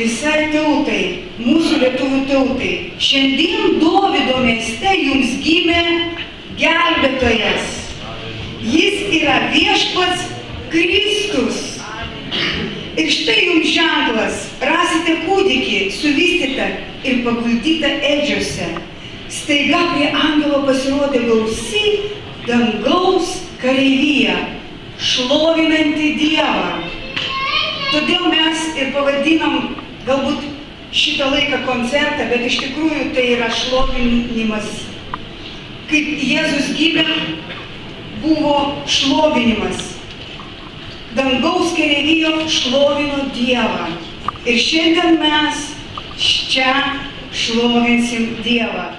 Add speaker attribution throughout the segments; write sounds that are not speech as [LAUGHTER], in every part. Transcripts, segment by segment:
Speaker 1: visai tautai, mūsų lietuvių tautai. Šiandien Dovido mieste jums gimė gelbėtojas. Jis yra viešpats Kristus. Ir štai jums ženklas, rasite kūdikį, suvystytą ir paguldytą edžiuose. Staiga prie angelo pasirodė gausi dangaus kareivyja, šlovinanti Dievą. Todėl mes ir pavadinom galbūt šitą laiką koncertą, bet iš tikrųjų tai yra šlovinimas. Kaip Jėzus gimė, buvo šlovinimas. Dangaus kareivijo šlovino Dievą. Ir šiandien mes čia šlovinsim Dievą.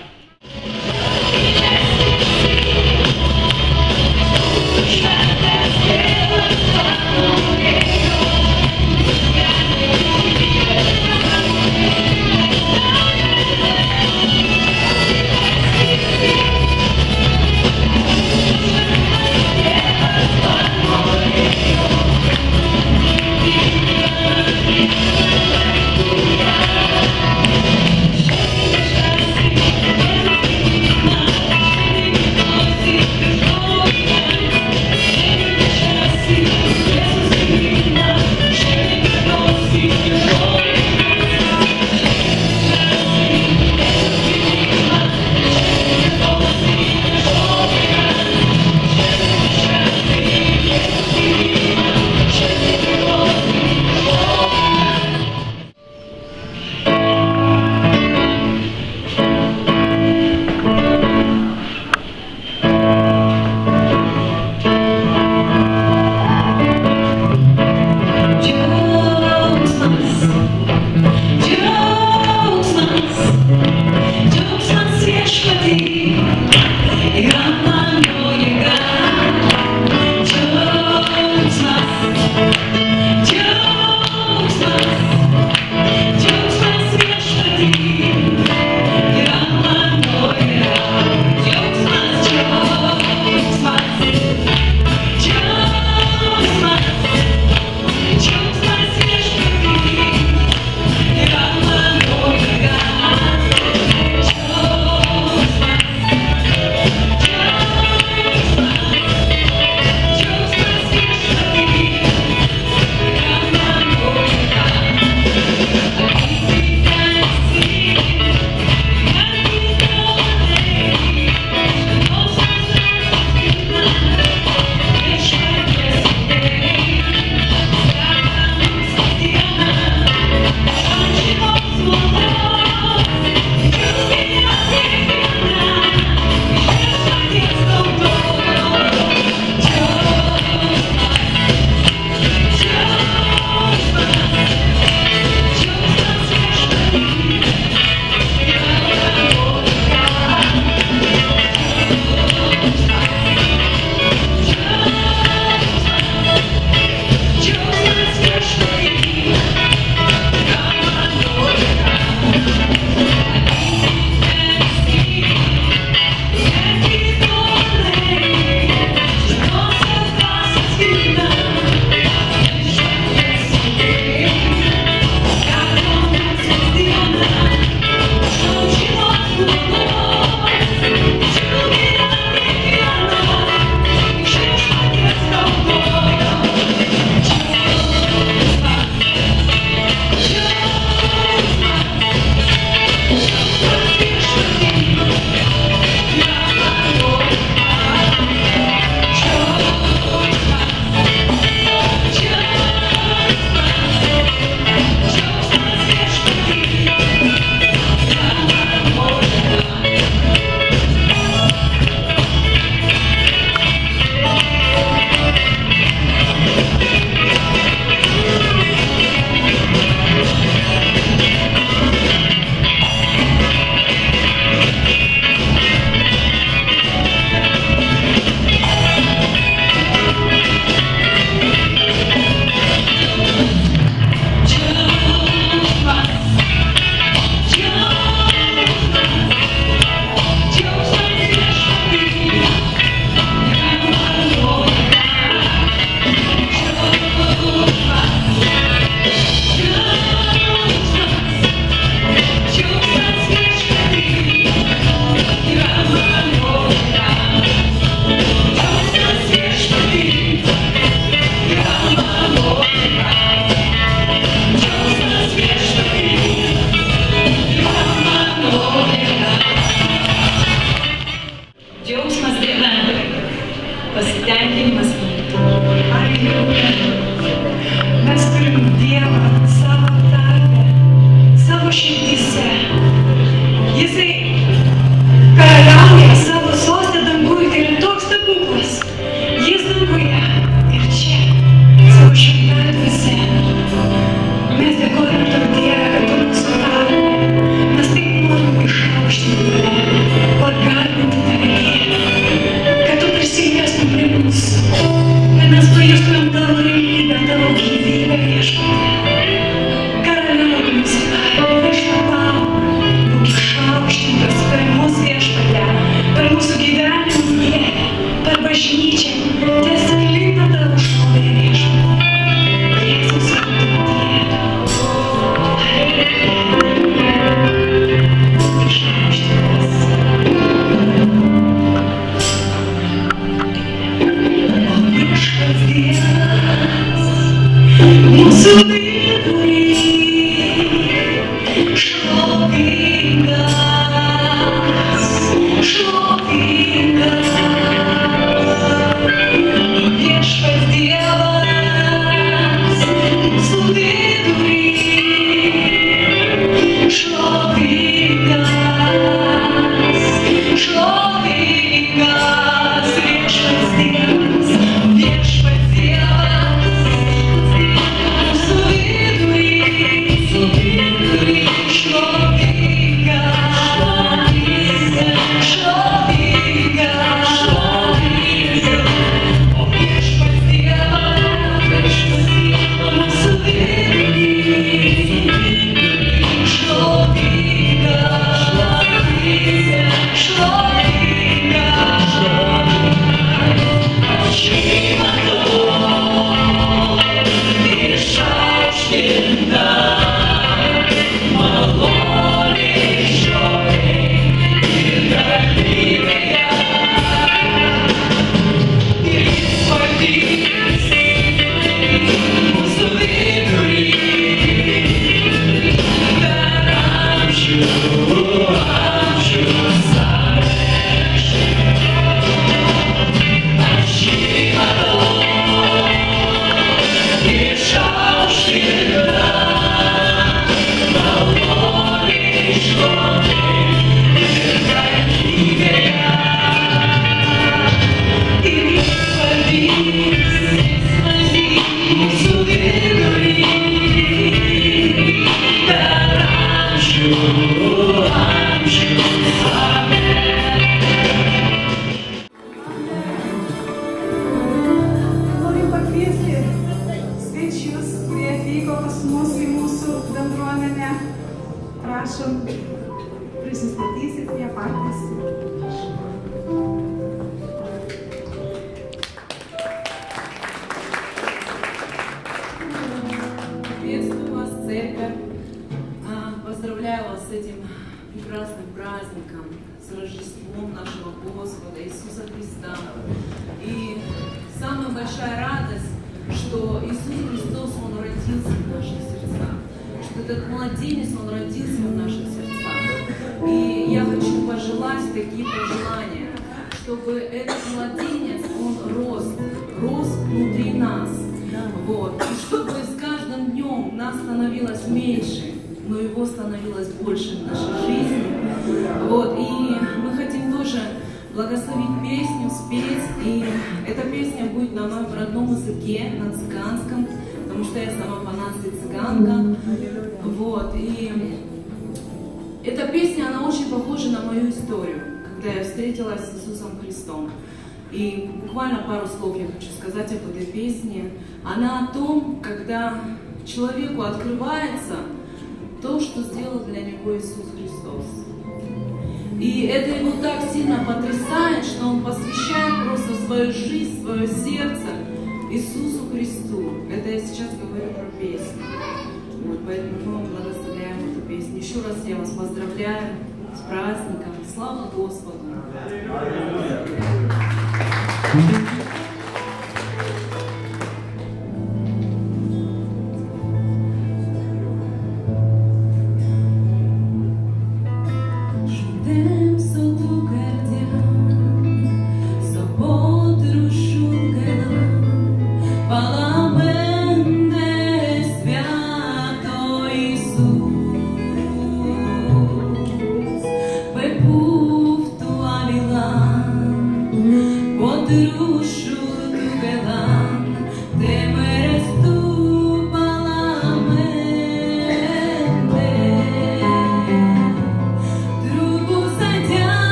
Speaker 2: daina [LAUGHS]
Speaker 3: pasitenkinimas mes turim Dievą savo tarpe, savo širdyse. Jisai
Speaker 4: jie patys.
Speaker 5: Приветствую вас, церковь. А, Поздравляю вас с этим прекрасным праздником, с Рождеством нашего Господа Иисуса Христа. И самая большая радость, что Иисус Христос, Он родился в наших сердцах, что этот младенец, Он родился в наших сердцах. И я хочу пожелать такие пожелания, чтобы этот младенец, он рос, рос внутри нас. Вот. И чтобы с каждым днем нас становилось меньше, но его становилось больше в нашей жизни. Вот. И мы хотим тоже благословить песню, спеть. И эта песня будет на моем родном языке, на цыганском, потому что я сама по нации цыганка. Вот. И эта песня, она очень похожа на мою историю, когда я встретилась с Иисусом Христом. И буквально пару слов я хочу сказать об этой песне. Она о том, когда человеку открывается то, что сделал для него Иисус Христос. И это его так сильно потрясает, что он посвящает просто свою жизнь, свое сердце Иисусу Христу. Это я сейчас говорю про песню. Вот, поэтому мы благословляем эту песню. Еще раз я вас поздравляю с праздником. Слава Господу!
Speaker 6: Thank